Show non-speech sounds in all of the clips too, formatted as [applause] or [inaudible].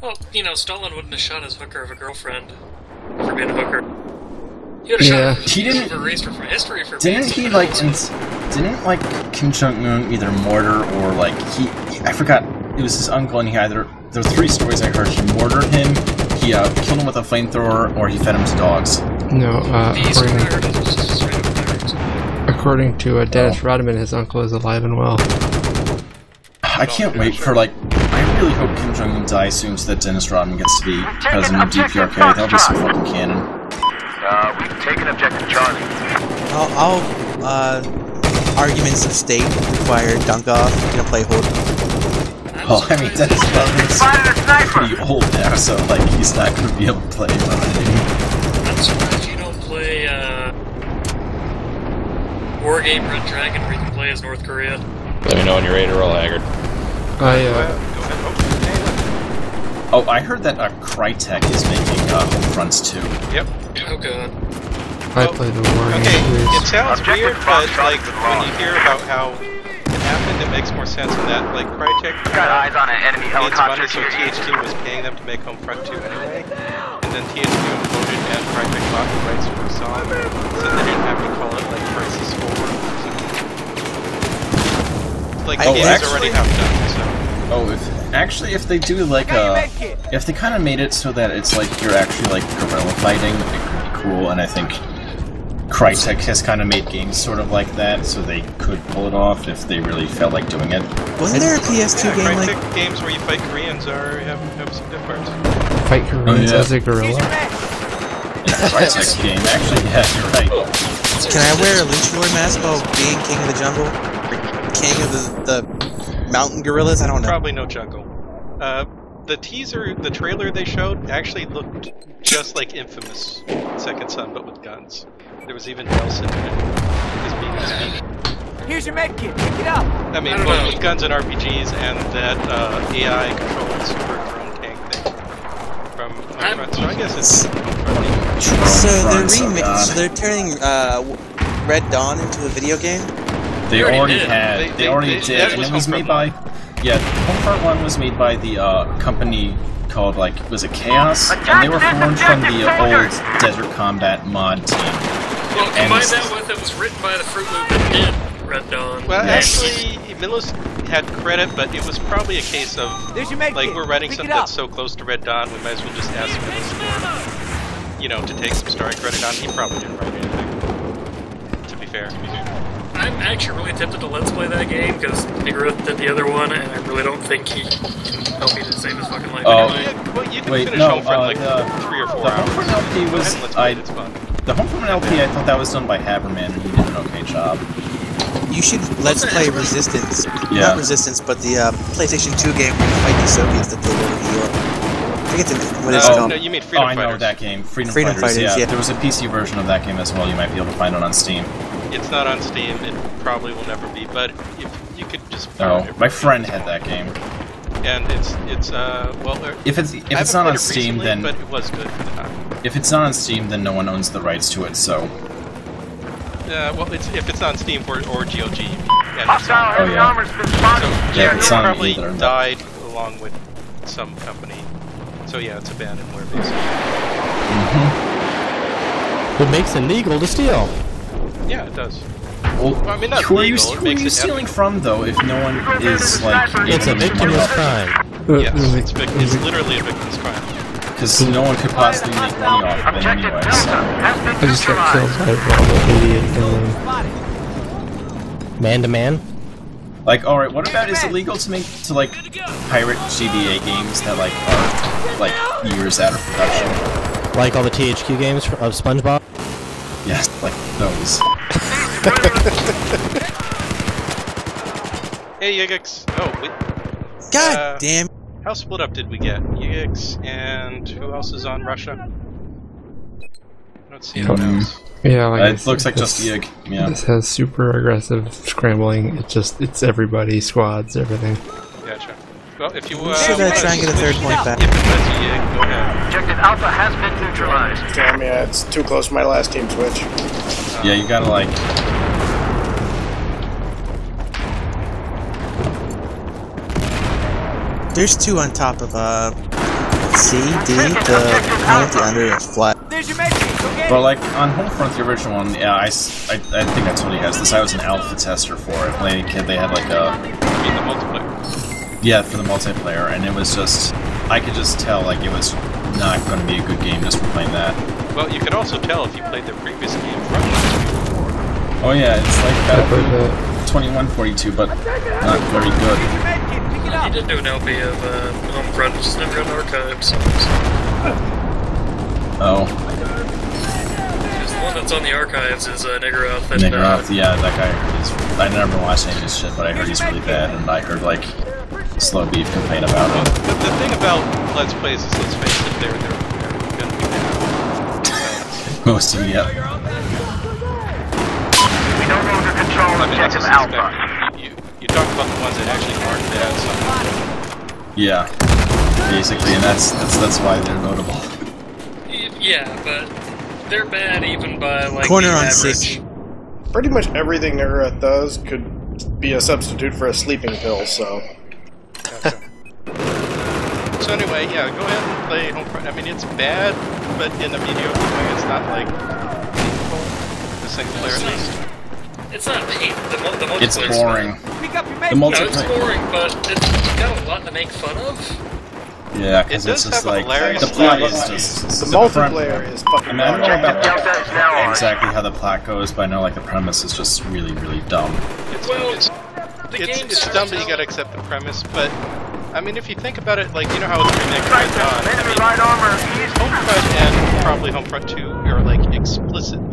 Well, you know, Stalin wouldn't have shot his hooker of a girlfriend for being a hooker. He would have Yeah. shot her He didn't- for erased her from history for Didn't he like? ins- Didn't like Kim Jong Un either mortar or like he? I forgot. It was his uncle, and he either there were three stories I heard. He mortared him. He uh, killed him with a flamethrower, or he fed him to dogs. No, uh, according, are just straight up facts. according to uh, Dennis Oh. Rodman, his uncle is alive and well. I can't wait for like. I really hope Kim Jong Un dies soon, so that Dennis Rodman gets to be president of DPRK. That'll be some fucking canon. Uh, we've taken objective Charlie. I'll, I'll uh, arguments of state require dunk off. You know, play hold. Well, I mean, Dennis Rodman's Spotted a sniper! pretty old now, so like he's not going to be able to play Rodman. I'm surprised you don't play, uh. War game Red Dragon where you can play as North Korea. Let me know when you're ready to roll, Haggard. I, uh, Go ahead. Oh, I heard that uh, Crytek is making uh, Homefronts too. Oh, yep. Oh god. I play the war Okay, it sounds Objective weird, but like when you hear about how it happened, it makes more sense than that like Crytek Got eyes on an enemy needs helicopter money, so to your. THQ was paying them to make Homefront 2 anyway. And then THQ imploded and Crytek bought the rights for the song, so they didn't have to call it like Crysis 4 or something. Like the Oh, game is actually- already half done, so. Oh, if actually if they do like uh, if they kind of made it so that it's like you're actually like guerrilla fighting, it could be cool. And I think Crytek has kind of made games sort of like that, so they could pull it off if they really felt like doing it. Wasn't there a PS2 Yeah, game like? Games where you fight Koreans are have, have some good parts. Fight Koreans yeah. as a gorilla. Crytek's [laughs] game, actually, yeah, you're right. Can I wear a Lynch Lord mask while being king of the jungle? King of the, the mountain gorillas? I don't know. Probably no jungle. Uh, the teaser, the trailer they showed actually looked just like Infamous Second Son, but with guns. There was even Nelson in it. His his Here's your med kit. Pick it up. I mean, I both know. with guns and RPGs, and that uh, AI controlled super drone tank thing from I'm- Homefront. So I guess it's Homefront. So they're Fronts, oh remi- so they're turning uh, Red Dawn into a video game. They They already already did. had. They- They, they- already they- did, and was it was Homefront made by. Yeah, Homefront One was made by the uh, company called like was it Kaos, and they were formed from the old Desert Combat mod team. Well, And combine that with it was written by the Fruit Loop that did Red Dawn. Well, Yes. actually, Milius had credit, but it was probably a case of There's your like we're writing Pick something that's so close to Red Dawn, we might as well just ask Milius for, you know, to take some starring credit on. He probably didn't write anything. To be fair. I'm actually really tempted to let's play that game because Nigruth did the other one, and I really don't think he can help me to save his fucking life Oh. anyway. Yeah, well, you can Wait, finish no, Homefront uh, in like the- three or four the hours. Homefront LP was- ahead let's play it, I- it's fun. The Homefront LP, I thought that was done by Haberman, and he did an okay job. You should let's play Resistance. Yeah. Not Resistance, but the uh, PlayStation 2 game where you fight the Soviets that deliver New York. I forget the what it's Oh, called. no, you mean oh, Freedom I know that game, Freedom, Freedom Fighters. Fighters, yeah. yeah. there was a PC version of that game as well. You might be able to find it on Steam. It's not on Steam. It probably will never be. But if you could just Oh, my friend had that game. and it's it's uh well. uh, If it's if I it's haven't on Steam, recently, then but it was good for the time. if it's not on Steam, then no one owns the rights to it. So Uh, well, it's if it's on Steam or, or GOG. And Hostile heavy Oh, yeah. armor's been So spotted. Yeah, yeah, it's on probably either, but- died along with some company. So yeah, it's abandonware basically. It makes it legal to steal. Yeah, it does. well, Well, I mean, not who are you, legal. Who are you stealing from though? If no one is like It's a victimless crime. Uh, Yes, uh, it's, vic- it's literally a victim's crime. because no one could possibly make money off of it anyway. So. I just got killed by a idiot in Man to man. Like, all right, what about is it legal to make to like pirate GBA games that like are like years out of production? Like all the THQ games of SpongeBob. Yes, like those. [laughs] Hey, Yigix. Oh, wait. God uh, damn. How split up did we get? Yigix and who else is on Russia? I don't see anyone else. Yeah, like Uh, it looks said, like just this- Yig. Yeah. This has super aggressive scrambling. It just it's everybody, squads, everything. Gotcha. Well, if you uh, We should uh, try and get a third point back. If it lets you Yig, go ahead. Objective Alpha has been neutralized. Damn, yeah, it's too close to my last team switch. Yeah, you gotta like. There's two on top of uh C, D, the count with the under is flat. But like on Homefront, the original one, yeah, I I think I told you guys this. I was an alpha tester for it. Like they had like a In the multiplayer. yeah for the multiplayer, and it was just I could just tell like it was not going to be a good game just for playing that. Well, you could also tell if you played the previous game from Oh yeah, it's like I've Battlefield 2142, but not very good. He did do an LP of uh, Homefront, just never got archived. So, Oh, because the one that's on the archives is uh, Niggeroth and Nigroth, uh, yeah, that guy. Is, I never watched any of his shit, but I heard he's really bad, and I heard like Slow Beef complain about Well, it. the, the thing about Let's Plays is, let's face it, they're, they're, they're gonna be bad. [laughs] Most of yeah. We no longer control I mean, that's a objective suspect. Alpha. You, you talk about the ones that actually aren't bad, so Yeah, basically, and that's that's that's why they're notable. yeah, but they're bad even by like Corner on six. Pretty much everything Niggeroth does could be a substitute for a sleeping pill, so. So anyway, yeah, go ahead and play Homefront. I mean, it's bad, but in a mediocre way. It's not like. The single player at least. It's not pain. The, mo- the It's multiplayer's boring. fine. The No, it's boring, but it's got a lot to make fun of. yeah, because does it's just like hilarious the plot plot. is just The front- multiplayer is I mean, I don't know about Delta is now on. exactly how the plot goes, but I know like the premise is just really, really dumb. It's, Well, it's, The it's, game it's dumb, but you gotta accept the premise. But I mean, if you think about it, like you know how it's the remake of Red Dawn, I Enemy mean, light armor east. Homefront and probably Homefront 2 are like explicitly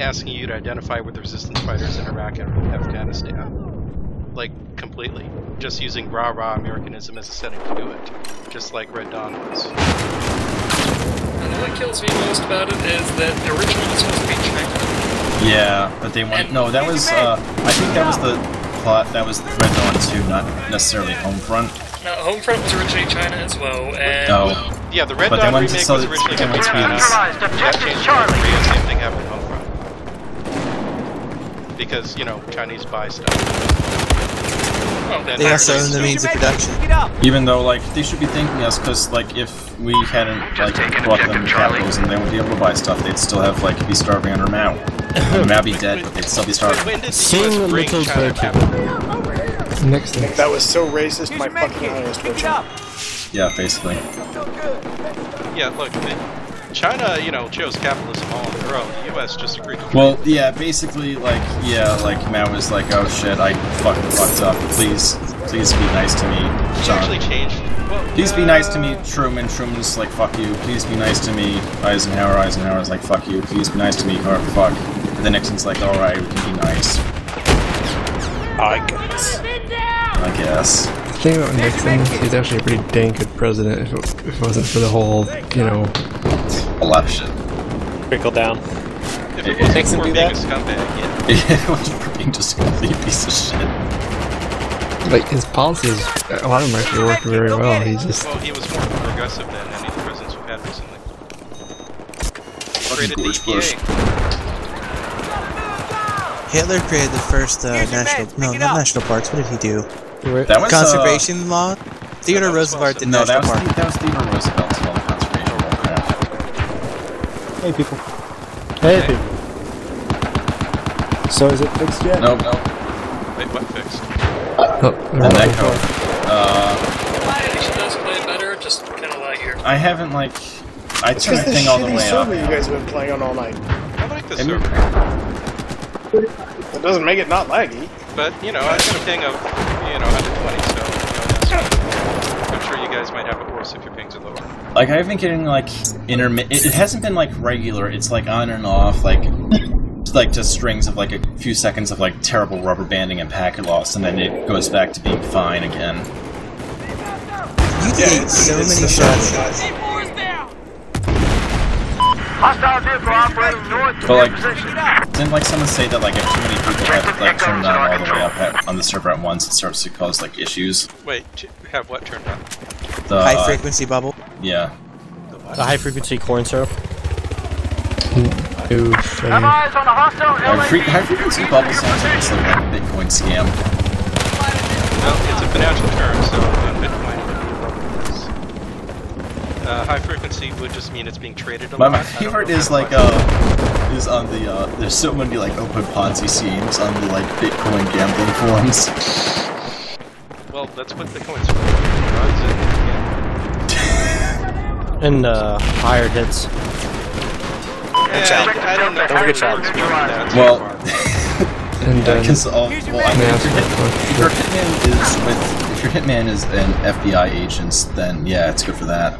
asking you to identify with resistance fighters in Iraq and Afghanistan. Like, completely. Just using rah rah Americanism as a setting to do it. Just like Red Dawn was. And what kills me most about it is that originally it was supposed to be China. Yeah, but they want no. That was uh, I think that was the plot. That was Red Dawn 2, not necessarily Homefront. Now, Homefront was originally China as well, and No, Yeah, the Red But they Dawn wanted to remake was originally they going to be wanted to China. Neutralized objective changed Charlie. Korea, same thing happened in Homefront. Because, you know, Chinese buy stuff. well, Then They also own the means of production. even though like they should be thanking us because like if we hadn't like Just taking brought them objective capitals and they would be able to buy stuff, they'd still have like be starving under Mao. And Mao be dead, but they'd still be starving. When did the Sing US bring Little China Turkey. Next thing. That was so racist, my fucking eye is twitching. Yeah, basically. Yeah, look, it, China, you know, chose capitalism all on their own. The U.S. just agreed to Well, yeah, basically, like, yeah, like Mao was like, "Oh shit, I fucking fucked up. Please, please be nice to me, He actually changed. Well, Please be uh, nice to me, Truman. Truman's like, fuck you. Please be nice to me, Eisenhower. Eisenhower's like, fuck you. Please be nice to me, Carter. Fuck. And then Nixon's like, all right, we can be nice. I guess. I guess. The thing about Nixon, he's actually a pretty dang good president if it wasn't for the whole, you know, A lot of shit. Trickle down. If it wasn't Nixon for do being that? a scumbag, [laughs] yeah. it wasn't for being just a complete piece of shit. like his policies, a lot of them actually work very well. He's just, Well, he was more progressive than any of the presidents we've had recently. Created the EPA. Hitler created the first uh, national, no, not national parks. What did he do? That was Conservation law. Theodore Roosevelt did Uh, no, national was park. that was Theodore Roosevelt Hey, people. Hey, people. So is it fixed yet? Nope, nope. Wait, what fixed? oh, And that code. Uh, Nation does play better, just kind of laggier. I haven't like. I turned the the thing all the way up. server you guys have been playing on all night. I like the It server, It doesn't make it not laggy. but you know, I got a ping of you know 120, so you know, that's, I'm sure you guys might have it worse if your pings are lower. Like I've been getting like intermittent. It, it hasn't been like regular. It's like on and off, like [laughs] like just strings of like a few seconds of like terrible rubber banding and packet loss, and then it goes back to being fine again. You take so many shots. Hostile vehicle operating north But, like- position. Didn't like someone say that like if too many people have like turned on all the way up at, on the server at once, it starts to cause like issues. Wait, t- have what turned on? The High frequency bubble. yeah. The high frequency corn syrup. oof, Have and eyes on a hostile High, high frequency bubble sounds like it's like a Bitcoin scam. Well, it's a financial term, so uh, on Bitcoin, it would be Uh, high frequency would just mean it's being traded a My, lot. my favorite is like much. uh is on the uh there's so many like open Ponzi schemes on the like Bitcoin gambling [laughs] forums. Well, that's what Bitcoin's for. And And uh, hired hits. yeah, child. I, I don't know. Don't forget child. Speak to that so Well. [laughs] And [laughs] then because all well, I mean, if, your hit, if your hitman is with if your hitman is an FBI agent, then yeah, it's good for that.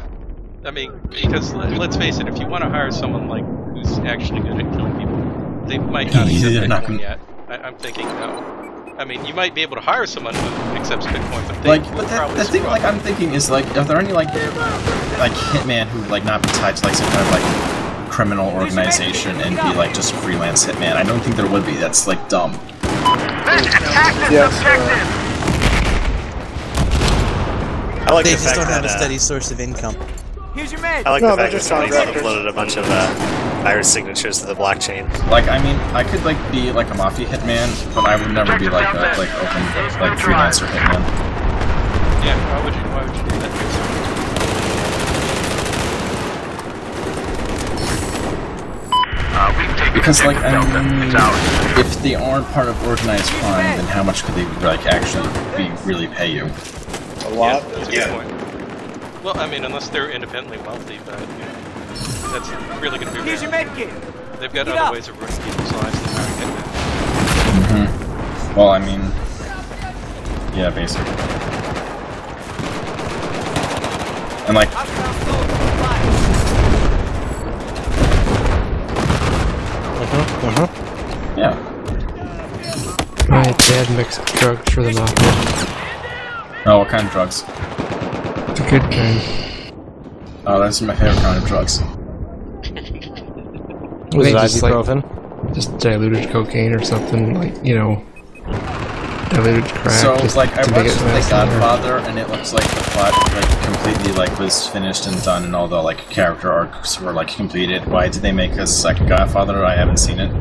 I mean, because let- let's face it, if you want to hire someone like who's actually good at killing people, they might not [laughs] accept They're not Bitcoin gonna- yet. I, I'm thinking no. I mean, you might be able to hire someone who accepts Bitcoin, but they Like, will but that, probably the thing like. I'm thinking is like, are there any like like hitman who like not be tied to like some kind of like criminal organization and be like just a freelance hitman? I don't think there would be. That's like dumb. Attack this Yes, objective! I like They the just don't have a uh, steady source of income. Here's your med. I like No, the fact that just somebody's uploaded a bunch of uh, virus signatures to the blockchain. Like, I mean, I could like be like a mafia hitman, but I would never be like a like open like freelancer hitman. Yeah, why would you? Why would you do that? Uh, we've taken Because like, I mean, if they aren't part of organized crime, then how much could they like actually be really pay you? A Yeah, lot. that's a good point. Well, I mean, unless they're independently wealthy, but you know, that's really going to be Here's your rare. med kit. They've got Get other up. ways of ruining people's lives than hiring hitmen. hmm Well, I mean, yeah, basically. And like, Uh-huh, uh-huh. yeah, my dad mixed drugs for the mafia. oh, what kind of drugs? It's a good kind. Oh, that's my favorite kind of drugs. [laughs] Was it think just, like, ibuprofen? Just diluted cocaine or something like you know, diluted crack. So, just like, I to make watched The. Godfather, and it looks like the plot, like, completely, like, was finished and done, and all the, like, character arcs were, like, completed. Why did they make a second Godfather? I haven't seen it.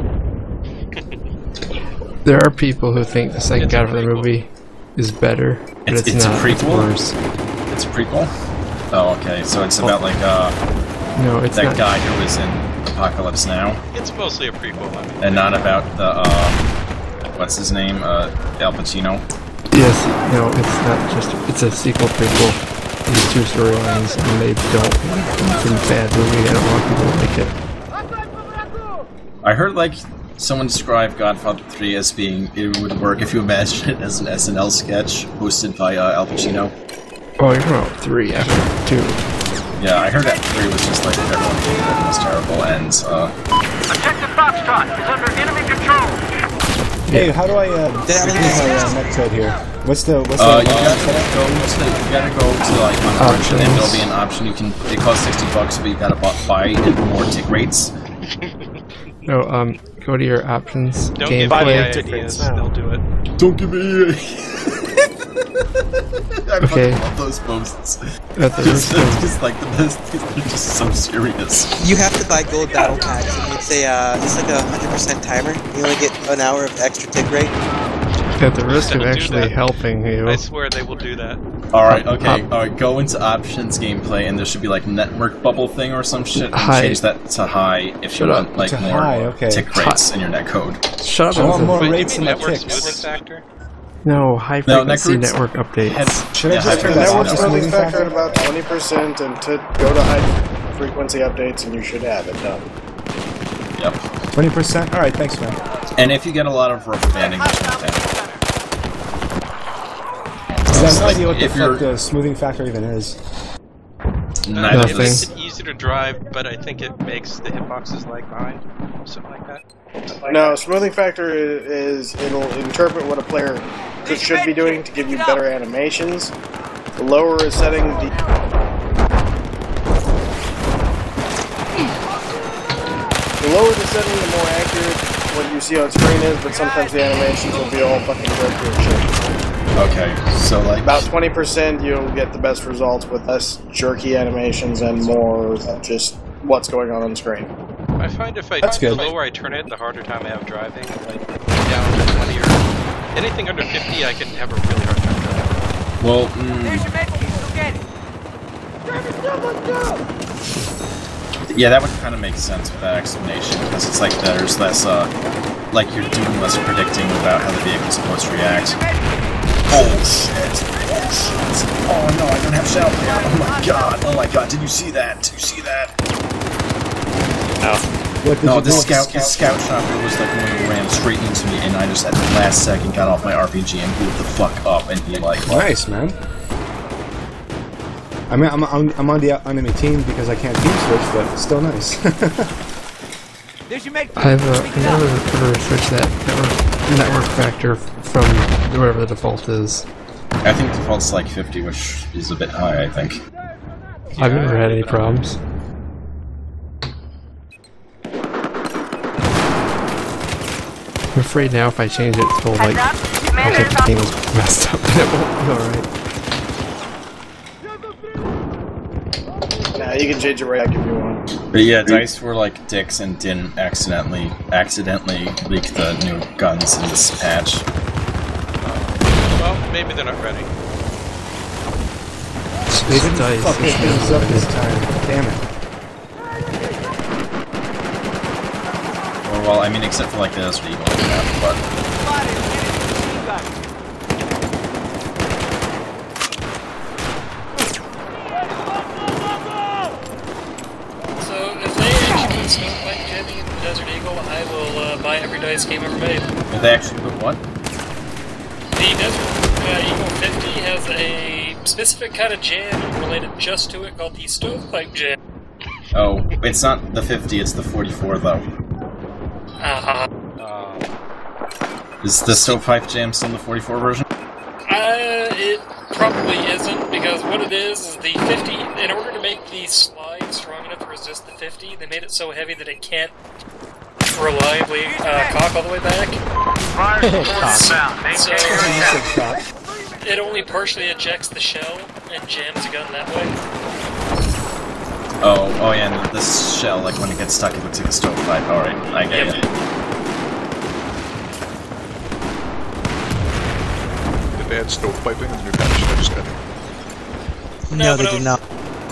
There are people who think the second It's Godfather movie is better, but It's- it's, it's a not. It's worse. It's a prequel? Oh, okay. So it's about, like, uh, No, it's that not. guy who was in Apocalypse Now, It's mostly a prequel. I mean, and not about the, uh, what's his name? Uh, Al Pacino. Yes, no, it's not just. It's a sequel prequel. These two storylines, and they don't. It's a bad movie. I don't want people to like it. I heard, like, someone describe Godfather 3 as being, it would work if you imagine it as an SNL sketch hosted by uh, Al Pacino. Oh, you're talking about three after two. Yeah, I heard that 3 was just like everyone hated it and was terrible, and, uh, Objective Foxtrot is under enemy control. Hey, how do I uh, That redo one- my uh, netcode here? What's the what's uh, the you gotta go to, you gotta go to, like, on Origin, and there'll be an option you can, it costs 60 bucks, but you gotta bu- buy more tick rates. [laughs] No, um, go to your options, don't give me gameplay. ideas. They'll do it. Don't give me [laughs] I Okay. fucking love those posts. That's Just, risk of it's just like the best, they're just so serious. You have to buy gold battle packs, and it's a uh, it's like a hundred percent timer. You only get an hour of extra tick rate. at the risk of actually helping you. I swear they will do that. Alright, okay, alright, go into options gameplay, and there should be like network bubble thing or some shit, and High. change that to high if Shut you up. want like To more high, okay. tick rates in your netcode. Shut up. I want more rates mean and my network ticks. smoothing factor? No, high frequency networks- network updates. Head- Should I just high turn The that frequency on network to smoothing smoothing factor factor? at about 20% and to go to high frequency updates and you should have it done. Yep. Twenty percent. All right, thanks, man. And if you get a lot of rubber banding, you should have. I have no idea what the fuck the smoothing factor even is. Neither Nothing. of Makes it easier to drive, but I think it makes the hitboxes lag behind, something like that. No, smoothing factor i- is it'll interpret what a player could, should be doing to give you better animations. The lower is setting the the lower the setting, the more accurate what you see on screen is. But sometimes the animations will be all fucking jerky and shit. Okay, so like About 20%, you'll get the best results with less jerky animations and more just what's going on on screen. I find if I That's the good. lower I turn it, the harder time I have driving. Like down to 20 or anything under 50, I can have a really hard time driving. well, mm, Here's your. Go get it. Yeah, that would kind of make sense with that explanation, because it's like there's less, uh, like you're doing less predicting about how the vehicle's supposed to react. Oh shit! Oh shit! Oh no, I don't have shout. Oh my god! Oh my god! Did you see that? Did you see that? What did No, you the do? scout, the scout chopper was like when he ran straight into me, and I just at the last second got off my RPG and blew the fuck up, and he like, Nice, man. I mean, I'm, I'm, I'm on the enemy team because I can't team switch, but still nice. There's your med I've uh, I never ever switched that network, network factor from wherever the default is. I think default's like 50, which is a bit high, I think. I've never had any problems. I'm afraid now if I change it to like, I'll think the game is messed up [laughs] and it won't be alright. Nah, you can change it right back if you want. But yeah, Dice were like dicks and didn't accidentally accidentally leak the new guns in this patch. Well, maybe they're not ready. Space dice. Fuck is this never up this time. Damn it. Well, I mean, except for like the Desert Eagle map, but So if they actually put Snow White Jetty in the Desert Eagle, I will uh, buy every dice game ever made. did they actually put what? The Desert uh, Eagle 50 has a specific kind of jam related just to it called the Stovepipe Jam. Oh, it's not the 50, it's the 44 though. Uh-huh. Uh, Is the Stovepipe Jam still in the 44 version? Uh, it probably isn't because what it is is the 50. In order to make the slide strong enough to resist the 50, they made it so heavy that it can't reliably uh, cock all the way back. Fire [laughs] support inbound. So Maintain your attack. it only partially ejects the shell and jams the gun that way. Oh, oh yeah, and this shell, like when it gets stuck, it looks like a stovepipe. Alright, I get Yep. it. They add stovepiping in the new patch? I just got it. No, No, they but do not.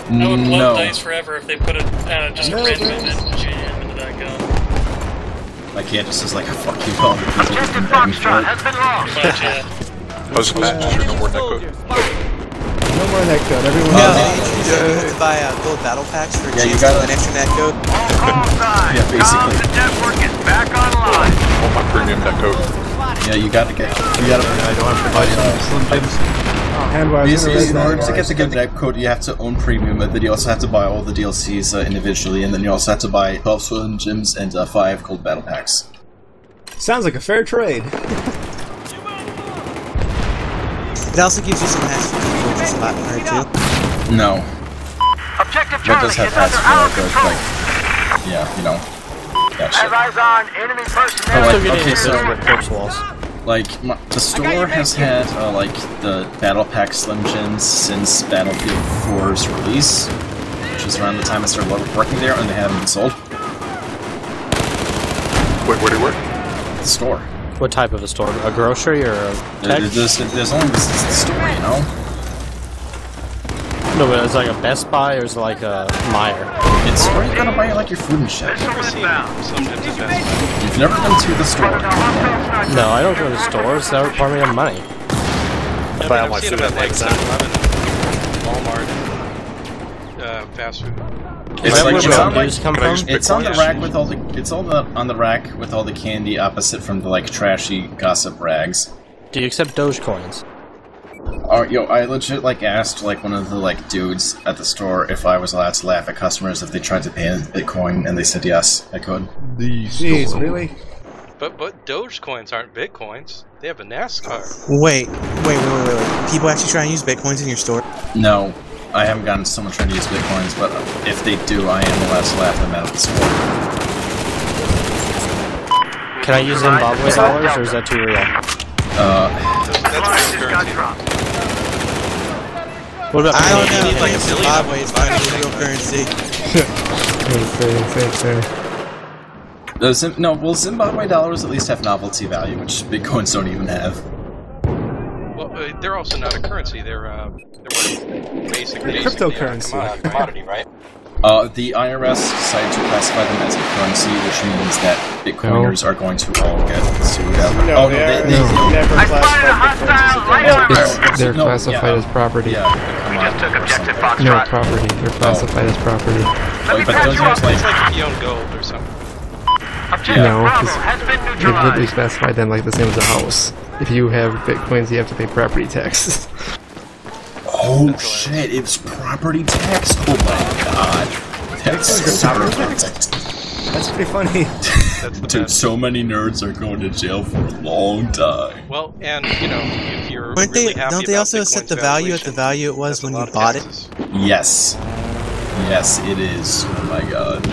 I would love No, Dice Forever if they put a, uh, just a random event jam into that gun. like yeah, just as like a fuck you all the people Objective who've been begging for Foxtrot has been lost. But yeah, I was glad to no more netcode. No more net code. Everyone No, Uh, they introduced you have to buy uh, gold battle packs for Yeah, you chance gotta- an extra net code. All call signs. Yeah, basically. Comms and network is back online. All my premium netcode. Yeah, you gotta get, you gotta. I don't have to buy Slim Jims. Handwise Basically, in order internet to get the good net code, you have to own premium, and then you also have to buy all the DLCs uh, individually, and then you also have to buy 12 Slim Jims and uh, 5 Gold Battle Packs. Sounds like a fair trade. [laughs] It also gives you some hash for people just spot her too. No, Objective that Charlie does have is hats under for our but like, yeah, you know, that Have shit. eyes on enemy personnel. Oh, like, okay, so- the corpse walls. Like, my, the store has had, uh, like, the Battle Pack Slim Jims since Battlefield 4's release, which was around the time I started working there, and they haven't been sold. Wait, where do you work? The store. What type of a store? A grocery or a There- tech? There's, there's only this, this store, you know? No, but it's like a Best Buy or is it like a Meijer? It's where you gotta buy, like, your food and shit. I've never seen Slim Jims at Best Buy. You've never been to the store. No, I don't go to stores. That would require me of money. Yeah, buy but all I've my seen food them at at like like 7-Eleven, Walmart, uh, fast food. It's Is that like, where it's Mountain on, like, come from? it's on the rack with all the, it's all the, on the rack with all the candy opposite from the, like, trashy gossip rags. Do you accept Dogecoins? Oh, yo, I legit like asked like one of the like dudes at the store if I was allowed to laugh at customers if they tried to pay in Bitcoin, and they said yes, I could. Jeez, really? But but Dogecoins aren't Bitcoins. They have a NASCAR. Wait, wait, wait, wait, wait, wait. People actually try and use bitcoins in your store. No, I haven't gotten someone trying to use Bitcoins, but if they do, I am allowed to laugh them out at the store. Can I use Zimbabwe dollars or is that too real? Uh, That's real currency. What about I don't Canadian? know. need like a I think billion Zimbabwe is finally real currency. Fair, fair, fair, fair. Zim- no, well, Zimbabwe dollars at least have novelty value, which Bitcoins don't even have. Well, uh, they're also not a currency. They're uh, they're what basic They're basic cryptocurrency. commodity, commodity, right? Uh, the IRS decided to classify them as a currency, which means that Bitcoiners are going to all get sued out. No, oh, they, no, are they, they, No. never I spotted a classified hostile light as a It's, they're No, classified yeah, as property. Yeah, We just took objective Foxtrot. No property. They're classified as property. Let me Oh, but patch those you are up. like- It's like if you own gold or something. Objective No, Bravo 'cause has been They've literally classified them like the same as a house. If you have bitcoins, you have to pay property taxes. [laughs] Oh shit, it's property tax? Oh my god. That's so That's pretty funny. That's the Dude, best. so many nerds are going to jail for a long time. Well, and you know, if you're Weren't really they? happy Don't they about also Bitcoin's set the value at the value it was when you of bought it? Yes. Yes, it is. Oh my god.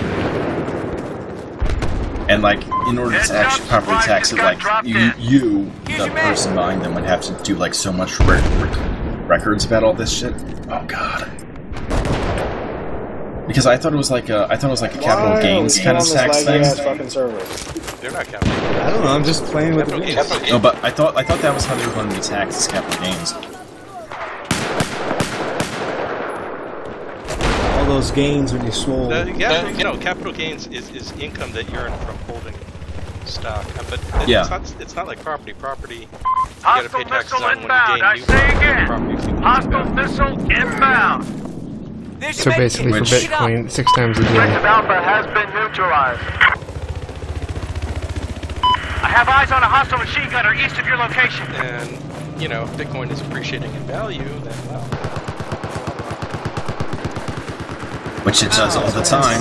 And like, in order Heads to actually up, properly tax it, like dropped you, you, the person buying them, would have to do like so much re- re- records about all this shit. Oh god. Because I thought it was like a, I thought it was like a capital Why gains kind of tax thing. fucking server? They're not counting. I don't know. I'm just playing with the Capital gains. No, but I thought I thought that was how they were going to be taxed as capital gains. All those gains when you swole. Uh, yeah, you know, capital gains is, is income that you earn from holding stock, uh, but it- Yeah. it's not it's not like property. Property, you gotta Hostile pay taxes missile on when you inbound. gain I new say property. again. Property is equal to Hostile missile inbound. so basically, for Which- Bitcoin, six times a Objective day. Alpha has been neutralized. I have eyes on a hostile machine gunner east of your location. And you know, if Bitcoin is appreciating in value, then well, Which it does all the time.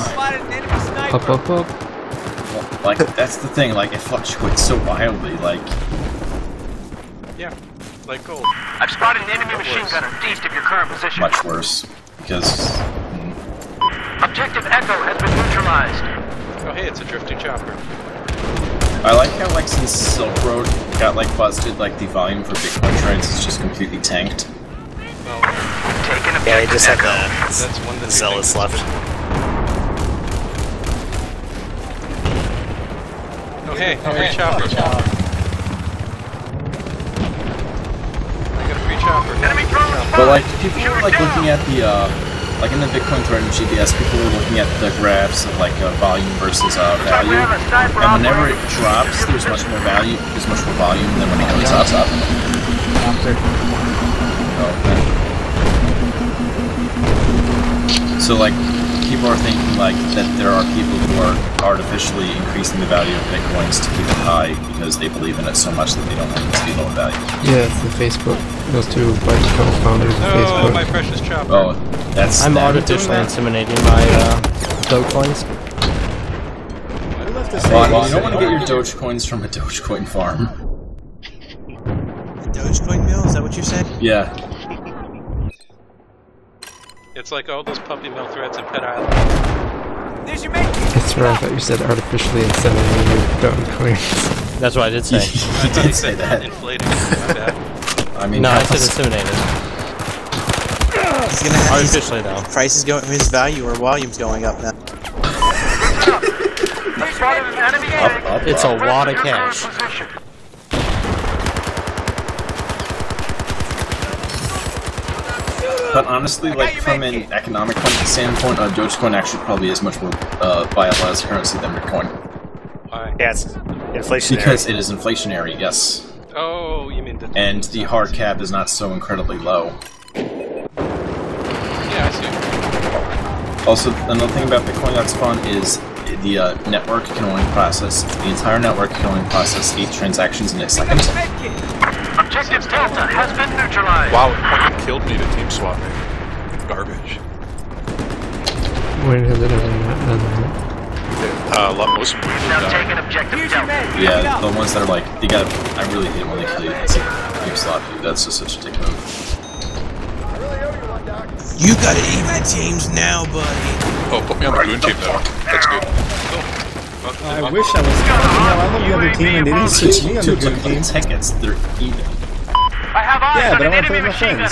Up, up, up. Like that's the thing. Like it fluctuates so wildly. Like yeah, like gold. I've spotted an enemy machine gunner east of your current position. much worse because hmm. Objective Echo has been neutralized. Oh hey, it's a drifting chopper. I like how like since Silk Road got like busted, like the volume for Bitcoin trades is just completely tanked. Well, Take an Yeah, they just have Echo. the that's one that zealous left. Hey, free chopper. I got a free chopper. Enemy drone But like people were like looking at the uh like in the Bitcoin thread in GBS, people were looking at the graphs of like uh, volume versus uh, value, and whenever it drops, there's much more value, there's much more volume than when it goes up. up. Oh, okay. So like people are thinking like that there are people who are artificially increasing the value of bitcoins to keep it high because they believe in it so much that they don't want it to be low value. Yeah, it's the Facebook. Those two vice co-founders of Oh, Facebook. my precious chopper. Oh, that's I'm them artificially doing that? inseminating my uh, Dogecoins. Who left to say Well, you don't want to get your Dogecoins from a Dogecoin farm. [laughs] Dogecoin mill? Is that what you said? Yeah. It's like all those puppy mill threads in Pet Island. That's right. I thought you said artificially inseminating your Dogecoins. That's what I did say. [laughs] you did say that. Inflating. My bad. [laughs] I mean, no, I said inseminated. He's gonna have his Artificially though. prices going, his value or volume's going up now. I spotted up, tank. up, It's a lot of cash. But honestly, like from an economic point standpoint, uh, Dogecoin actually probably is much more uh, viable as a currency than Bitcoin Why? Yeah, it's inflationary. because it is inflationary. Yes, Oh, you mean the and the hard cap is not so incredibly low. Yeah, I see. Also, another thing about Bitcoin that's fun is the uh, network can only process the entire network can only process eight transactions in a second. Objective Delta has been neutralized. Wow, it fucking killed me to team swap me. Garbage. When has it ever not done that? Uh, a lot most of them Now died. taking objective Yeah, the ones that are like they got. I really hate when they kill you. It's like you slot you. That's just such a dick move. You got it even teams now, buddy. Oh, put me on the goon team now. That's good. I wish I was. You know, I love the other team and they didn't switch me on the Two good little team. tickets. They're even. Have eyes yeah, on but an I enemy machine gunner.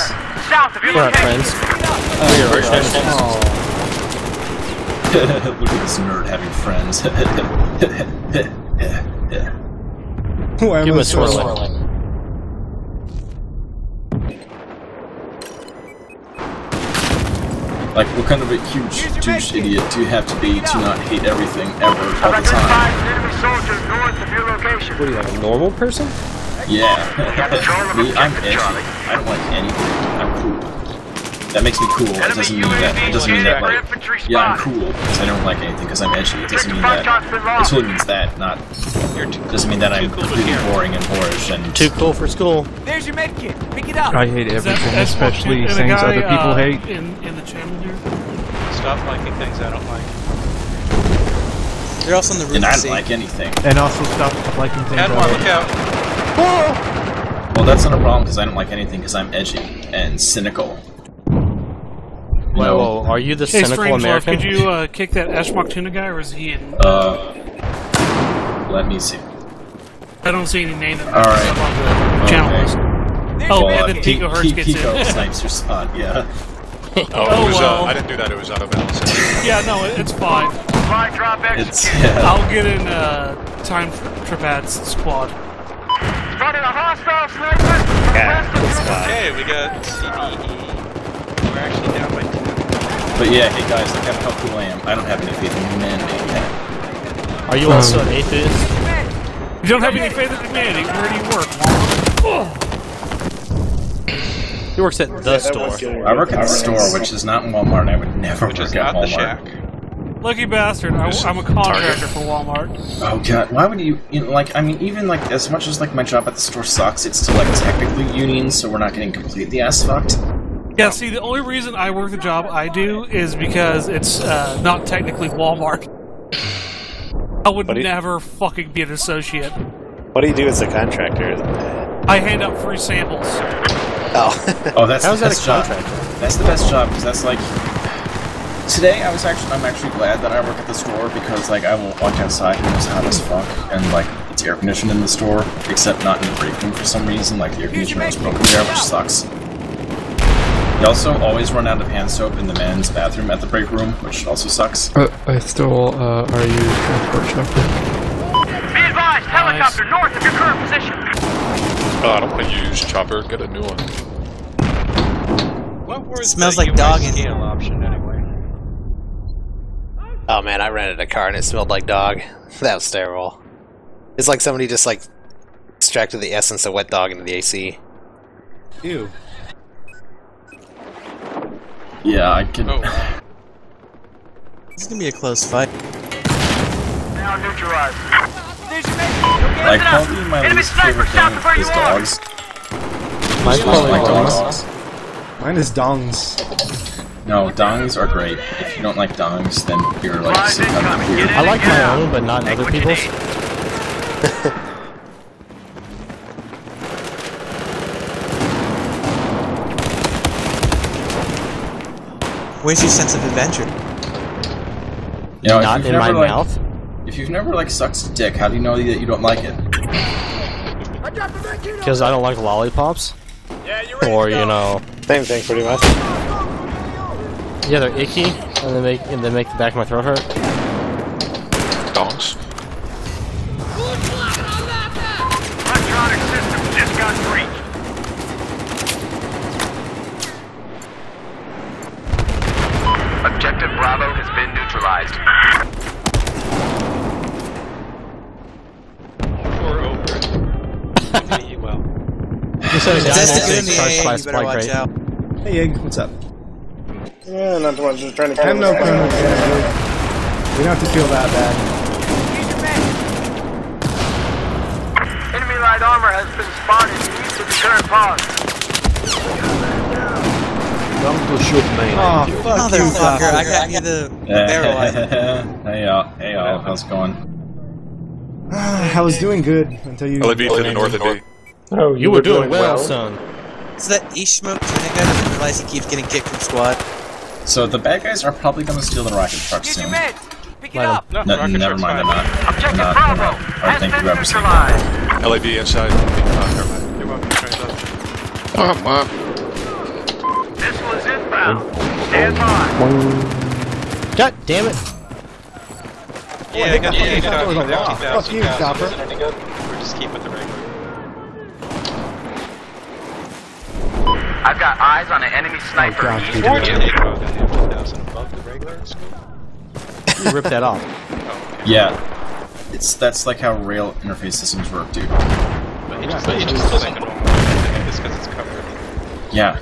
South of your We're. Not friends. Oh, [laughs] we are friends. Oh. Look at this nerd having friends. Who am Give swirling. Like, what kind of a huge douche idiot do you have to be to not hate everything ever all the time? What are you, like a normal person? Yeah. me, I'm edgy. I don't like anything. I'm cool. That makes me cool. It doesn't mean that. It doesn't mean that like. Yeah, I'm cool because I don't like anything because I'm edgy. It doesn't mean that. It totally means that. Not. Doesn't mean that I'm completely boring and boorish and. Too cool for school. There's your med kit. Pick it up. I hate everything, especially things guy, other people uh, hate. In, in the channel here. Stop liking things I don't like. You're also in the room. And I don't like anything. And also stop liking things. Admar, I look like. Out. Well, that's not a problem because I don't like anything because I'm edgy and cynical. You Whoa, know, are you the Hey, cynical Strangelove, American? could you uh, kick that Ashmock tuna guy, or is he in? uh, let me see. I don't see any name in All right. up on the channel list. Oh, your and med then kit. Pico Hertz gets Pico in. snipes your spot. Yeah. [laughs] Oh, Oh, it was, well. uh, I didn't do that. It was out of bounds. [laughs] Yeah, no, it's fine. Supply drop It's [laughs] yeah. I'll get in uh, time for Tripad's squad. Spotted a hostile sniper. Yeah, Okay, we got CDE. We're actually down by two. But yeah, hey guys, look at how cool I am. I don't have any faith in humanity. Are you um, also an atheist? You don't have any faith in humanity. Where do you work? He works at the that store. I work at the store, which is not in Walmart. I would never Which work is at not the Walmart. shack. Lucky bastard. I, I'm a contractor for Walmart. Oh god, why would you, you know, like? I mean, even like as much as like my job at the store sucks, it's still like technically union, so we're not getting completely ass fucked. Yeah, see, the only reason I work the job I do is because it's uh, not technically Walmart. I would you- never fucking be an associate. What do you do as a contractor? I hand out free samples. Oh, Oh, that's How's the that best a job. contractor? That's the best job because that's like. Today, I was actually, I'm actually glad that I work at the store because like I will walk outside and it's hot as fuck and like it's air conditioned in the store, except not in the break room for some reason. Like the air conditioner is broken there, which sucks. You also always run out of hand soap in the men's bathroom at the break room, which also sucks. But I still uh, are you transport chopper. Be advised, helicopter north of your current position. Oh, I don't want to use chopper. Get a new one. What was Smells the like dog in scale option anyway? Oh man, I rented a car and it smelled like dog. [laughs] That was terrible. It's like somebody just like extracted the essence of wet dog into the AC. Ew. Yeah, I can. Oh. This is gonna be a close fight. Now neutralized. There's your. Like probably my Enemy least sniper favorite south of where thing is are. dogs. Mine's probably like dogs. Mine is dongs. No, dongs are great. If you don't like dongs, then you're like Flies some kind weird. I like my own, but not Take other people's. Where's your sense of adventure? You know, Not you've in my like, mouth. If you've never like sucked a dick, how do you know that you don't like it? Because I don't like lollipops. Or, you know, Same thing, pretty much. Yeah, they're icky, and they make and they make the back of my throat hurt. Dongs. Electronic system just got breached. Objective Bravo has been neutralized. Or over. Maybe, [laughs] well. You said a guy That's that in the charged by a you better watch out. Hey, Egg, what's up? Yeah, not too much. Just trying to. I have no criminal charge. We don't have to feel that bad. Enemy light armor has been spotted east of the current pause. Oh, fuck you, Motherfucker, I got you the barrel [laughs] eye. hey y'all, hey y'all, how's it going? Ah, I was doing good until you. LAV to the north of me. Oh, you were doing well, son. So that Ishmael Tuna guy doesn't realize he keeps getting kicked from squad. So the bad guys are probably gonna steal the rocket truck soon. Pick it Let 'em. up. No, No, never mind, they're not. Objective not, Bravo not. I has think been you ever seen neutralized. LAV inside. Oh, never mind. You're welcome to try that. Oh, wow. Missile is inbound. Stand by. God damn it! Yeah, I got the Yeah, eight that was a out. lot. Fuck you, Chopper. We're just keeping the regular. I've got eyes on an enemy sniper. God, He's dude. Why'd you take out the M2000 above the regular scope? You ripped that off. Yeah. It's that's like how rail interface systems work, dude. But it just, it just looks like a normal thing. It's because it's covered. Yeah,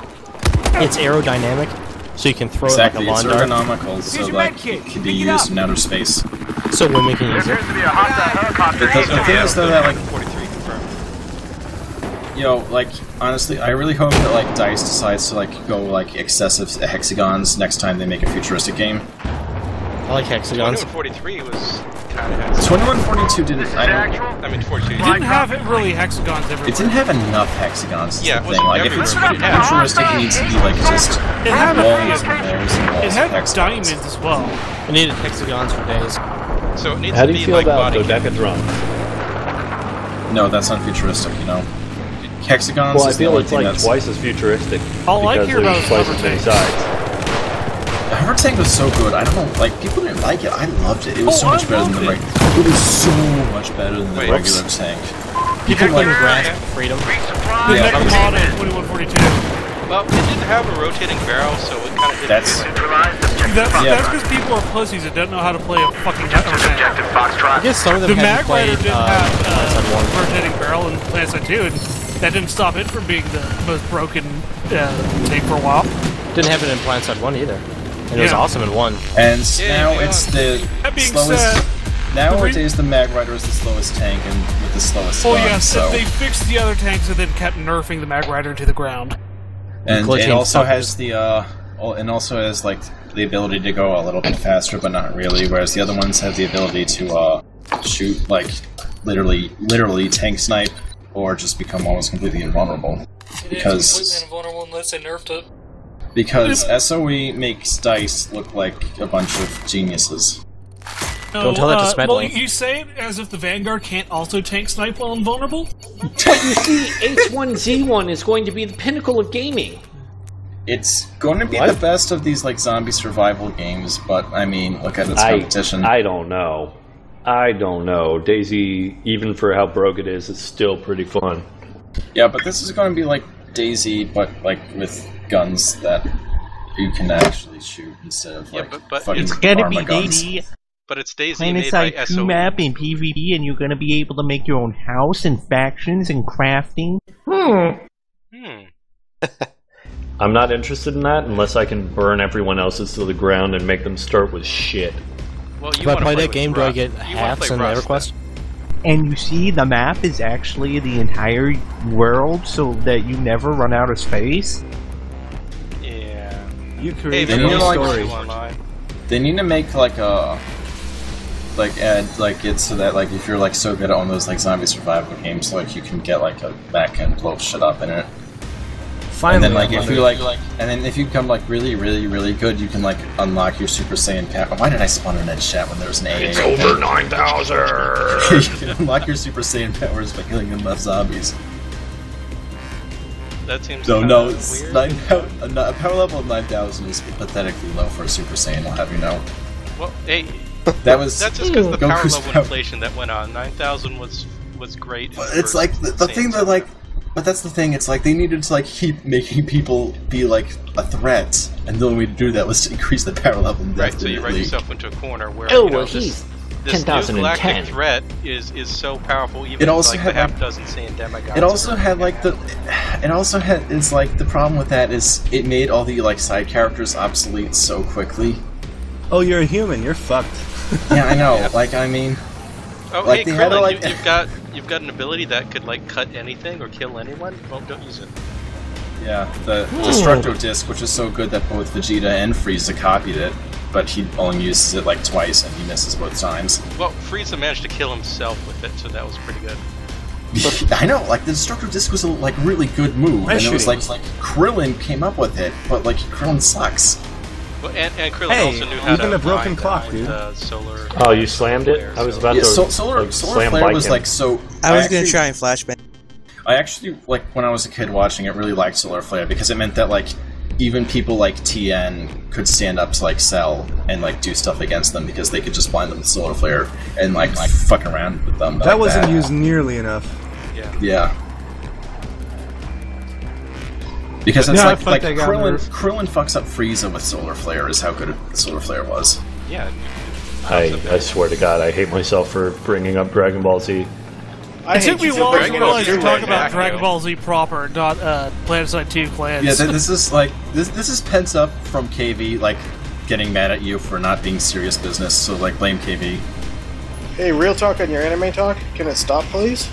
It's aerodynamic, so you can throw exactly. it like It's a lawn dart. Exactly, it's ergonomical, so like it can be used in outer space. So women can use it. appears to be a hostile helicopter. The, the thing is though that like 43 confirmed. you know, like honestly, I really hope that like Dice decides to like go like excessive hexagons next time they make a futuristic game. I like hexagons. 2143 was kind of Twenty one forty two didn't. I don't. I mean, 42. It didn't have it really hexagons everywhere. It didn't have enough hexagons. is Yeah, the it thing. wasn't Like if it's everywhere. futuristic, it needs to be like just It had a- walls and walls and walls It had hexagons. diamonds as well. It needed hexagons for days. So it needs How to do you be feel like about body Dodecahedron? No, that's not futuristic. You know, hexagons. Well, I feel it's like that's- twice as futuristic. All I because hear about is twice hover as many sides. The hover tank was so good. I don't know, like people didn't like it. I loved it. It was Oh, so much I better than the regular. It was so much better than the Wait. regular tank. People like- can grasp freedom. The Yeah, next hover mod tank. 2142. Well, it didn't have a rotating barrel, so it kind of didn't That's- fit. That's Yeah. that's because people are pussies that don't know how to play a fucking hover tank. Objective Foxtrot. I guess some of them The haven't Mag Rider didn't uh, have Planet uh, One. rotating barrel in PlanetSide 2, and that didn't stop it from being the most broken uh, tank for a while. Didn't happen it in PlanetSide 1 either. And it was awesome in 1. And Yeah, now yeah. it's the That being slowest. said, nowadays, the Mag Rider is the slowest tank and with the slowest well, gun. yes, so. they fixed the other tanks and then kept nerfing the Mag Rider into the ground. and glitching it also fuckers. has the uh, and also has like the ability to go a little bit faster, but not really. Whereas the other ones have the ability to uh, shoot like literally, literally tank snipe, or just become almost completely invulnerable. Because completely invulnerable unless they nerfed it. because [laughs] SOE makes dice look like a bunch of geniuses. No, Don't tell that to uh, Smedley. Well, you say it as if the Vanguard can't also tank snipe while invulnerable? But you see, H1Z1 is going to be the pinnacle of gaming. It's going to be What? the best of these like zombie survival games, but I mean, look at its I, competition. I don't know. I don't know. DayZ, even for how broke it is, it's still pretty fun. Yeah, but this is going to be like DayZ, but like with guns that you can actually shoot instead of Yeah, like but- but fucking it's gonna be armor guns. DayZ, But it's DayZ made by PlanetSide 2 map in PvP, and you're gonna be able to make your own house and factions and crafting. Hmm. Hmm. [laughs] I'm not interested in that unless I can burn everyone else's to the ground and make them start with shit. Well, you If I wanna play that with game, do I get You wanna halves in the Rust, EverQuest? And you see, the map is actually the entire world, so that you never run out of space. Yeah. You create Then maybe you like- story. They need to make like a like add like it so that like if you're like so good at one of those like zombie survival games, like you can get like a mech and blow shit up in it. Finally, and then like if you like like and then if you become like really really really good, you can like unlock your Super Saiyan power. Why did I spawn in that chat when there was an A? It's over 9,000! [laughs] you can unlock your Super Saiyan powers by killing enough zombies. That seems So kinda no, it's weird. nine, pow- a n- a power level of nine thousand is pathetically low for a Super Saiyan. I'll have you know. Well, hey, [laughs] That was that's just because the power Goku's level power- inflation that went on. Nine thousand was was great. in But the it's like the, the Saints thing that like, but that's the thing. It's like they needed to like keep making people be like a threat, and the only way to do that was to increase the power level. Right, so you write yourself into a corner where Oh, you know, well, this, he's this new 10,010. galactic threat is is so powerful. Even It also like had, the half like- dozen Saiyan demigods. It also had like the, it also had it's like the problem with that is it made all the like side characters obsolete so quickly. Oh, you're a human. You're fucked. Yeah, I know. [laughs] Like I mean, Oh, like, hey, they had Krillin, like- you, you've got you've got an ability that could like cut anything or kill anyone. Well, don't use it. yeah, the Destructo Disc, which is so good that both Vegeta and Frieza copied it, but he only uses it like twice and he misses both times. Well, Frieza managed to kill himself with it, so that was pretty good. I know, like the Destructo Disc was a like really good move, Nice and it was like like Krillin came up with it, but like Krillin sucks. Well, and, and Krillin Hey, also knew how even to a broken clock, the, dude. The solar. Oh, you slammed it? I was about Yeah, to so, solar like, solar slam flare was him. like so. I was actually, gonna try and flashbang. I actually like when I was a kid watching it. Really liked solar flare because it meant that like even people like Tien could stand up to like Cell and like do stuff against them because they could just blind them with solar flare and like like fuck around with them. That like wasn't used nearly enough. Yeah. Yeah. Because it's Yeah, like like that guy Krillin. Krillin fucks up Frieza with Solar Flare is how good Solar Flare was. Yeah. I, I swear to God, I hate myself for bringing up Dragon Ball Z. I It took me a while to bringing realize you're talking about back, Dragon. Ball Z proper, not uh, PlanetSide 2 clans. Yeah, th- this is like this. This is pent up from KV, like getting mad at you for not being serious business. So like blame KV. Hey, real talk on your anime talk. Can it stop, please?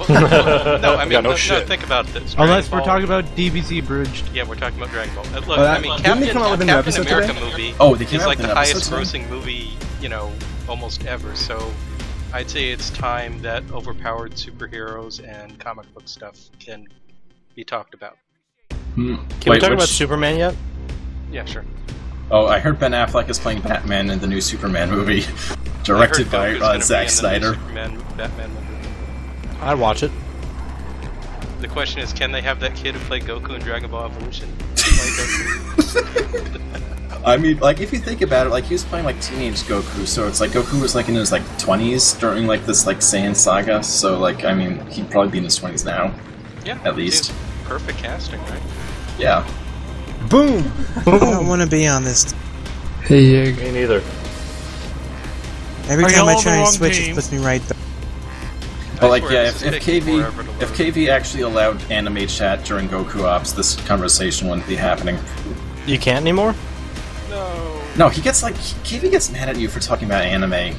[laughs] no, I mean, [laughs] Yeah, no no, no, shit. think about this. Unless Dragon we're talking about DBZ Abridged. Yeah, we're talking about Dragon Ball. Uh, look, Oh, I mean, Captain, they come out with a Captain episode America today? movie Oh, they came is out like with the highest today? grossing movie, you know, almost ever. So I'd say it's time that overpowered superheroes and comic book stuff can be talked about. Hmm. Can we talk about Superman yet? Yeah, sure. Oh, I heard Ben Affleck is playing Batman in the new Superman movie, directed by heard uh, Zack in the new Snyder. Superman, Batman movie. I'd watch it. The question is, can they have that kid who played Goku in Dragon Ball Evolution? [laughs] I mean, like if you think about it, like he was playing like teenage Goku, so it's like Goku was like in his like twenties during like this like Saiyan saga. So like, I mean, he'd probably be in his twenties now. yeah, At least. seems perfect casting, right? Yeah. Boom! I don't want to be on this. Hey, Yig. Me neither. Every Are time I try the to switch, team? it puts me right back. But like, yeah, if, if KV if. KV actually allowed anime chat during Goku Ops, this conversation wouldn't be happening. You can't anymore? No. No, he gets like KV gets mad at you for talking about anime